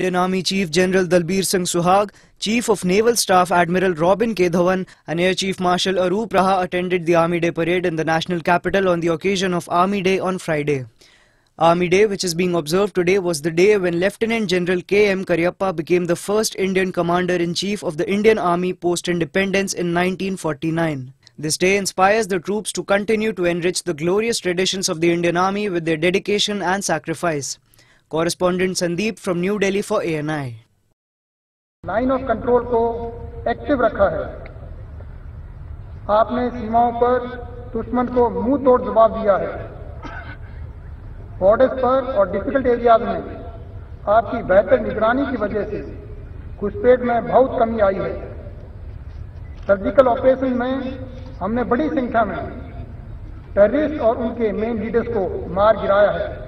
Indian Army Chief General Dalbir Singh Suhag, Chief of Naval Staff Admiral Robin K. Dhawan and Air Chief Marshal Aroop Raha attended the Army Day parade in the national capital on the occasion of Army Day on Friday. Army Day, which is being observed today, was the day when Lieutenant General K.M. Cariappa became the first Indian Commander-in-Chief of the Indian Army post-independence in 1949. This day inspires the troops to continue to enrich the glorious traditions of the Indian Army with their dedication and sacrifice. Correspondent Sandeep from New Delhi for ANI. Line of control को active रखा है। आपने सीमाओं पर दुश्मन को मुँह तोड़ जवाब दिया है। बॉर्डर्स पर और डिफ़िकल्ट एरियाज़ में आपकी बेहतर निगरानी की वजह से घुसपैठ में बहुत कमी आई है। सर्जिकल ऑपरेशन में हमने बड़ी संख्या में टेररिस्ट और उनके मेन लीडर्स को मार गिराया है।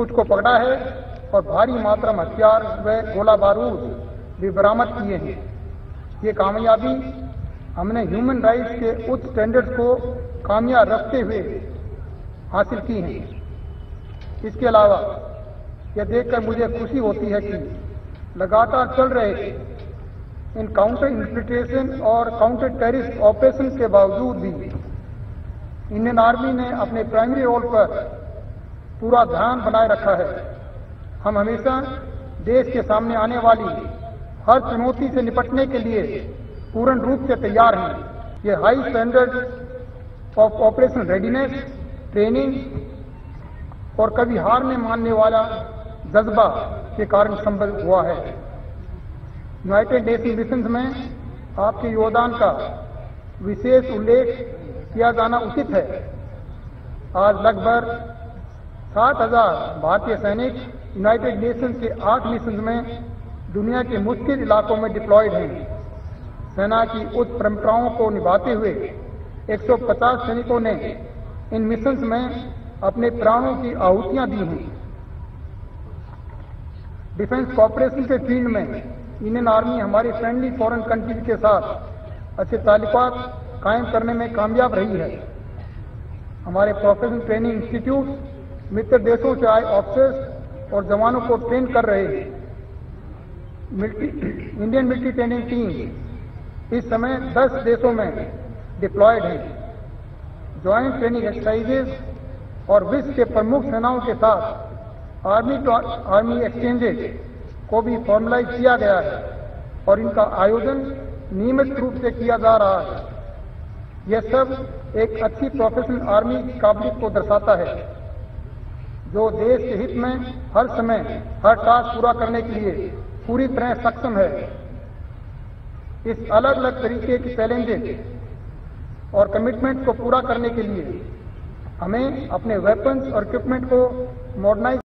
कुछ को पकड़ा है और भारी मात्रा में हथियार, व गोला बारूद भी बरामद किए हैं। ये कामयाबी हमने ह्यूमन राइट्स के उच्च स्टैंडर्ड्स को कामयाब रखते हुए हासिल की हैं। इसके अलावा यह देखकर मुझे खुशी होती है कि लगातार चल रहे इन काउंटर इन्फिल्ट्रेशन और काउंटर टेररिस्ट ऑपरेशन के बावजूद भी इंडियन आर्मी ने अपने प्राइमरी रोल पर पूरा ध्यान बनाए रखा है। हम हमेशा देश के सामने आने वाली हर चुनौती से निपटने के लिए पूर्ण रूप से तैयार हैं। ये high standard of operation readiness training और कभी हार में मानने वाला जज्बा के कारण संभव हुआ है। यूनाइटेड नेशन मिशन में आपके योगदान का विशेष उल्लेख किया जाना उचित है। आज लगभग सात हज़ार भारतीय सैनिक यूनाइटेड नेशन के आठ मिशन में दुनिया के मुश्किल इलाकों में डिप्लॉयड हैं। सेना की उच्च परंपराओं को निभाते हुए 150 सैनिकों ने इन मिशन में अपने प्राणों की आहुतियाँ दी हैं। डिफेंस कॉपरेशन के फ़ील्ड में इंडियन आर्मी हमारी फ्रेंडली फॉरेन कंट्रीज़ के साथ अच्छे ताल्लुकात कायम करने में कामयाब रही है। हमारे प्रोफेशनल ट्रेनिंग इंस्टीट्यूट मित्र देशों से आए ऑफिसर्स और जवानों को ट्रेन कर रहे हैं। इंडियन मिलिट्री ट्रेनिंग टीम इस समय 10 देशों में डिप्लॉयड है। ज्वाइंट ट्रेनिंग एक्सरसाइजेज और विश्व के प्रमुख सेनाओं के साथ आर्मी टू आर्मी एक्सचेंजेज को भी फॉर्मलाइज किया गया है और इनका आयोजन नियमित रूप से किया जा रहा है। यह सब एक अच्छी प्रोफेशनल आर्मी काबिलियत को दर्शाता है। जो देश के हित में हर समय, हर टास्क पूरा करने के लिए पूरी तरह सक्षम है। इस अलग अलग तरीके की चैलेंजेस और कमिटमेंट को पूरा करने के लिए हमें अपने वेपन्स और इक्विपमेंट को मॉडर्नाइज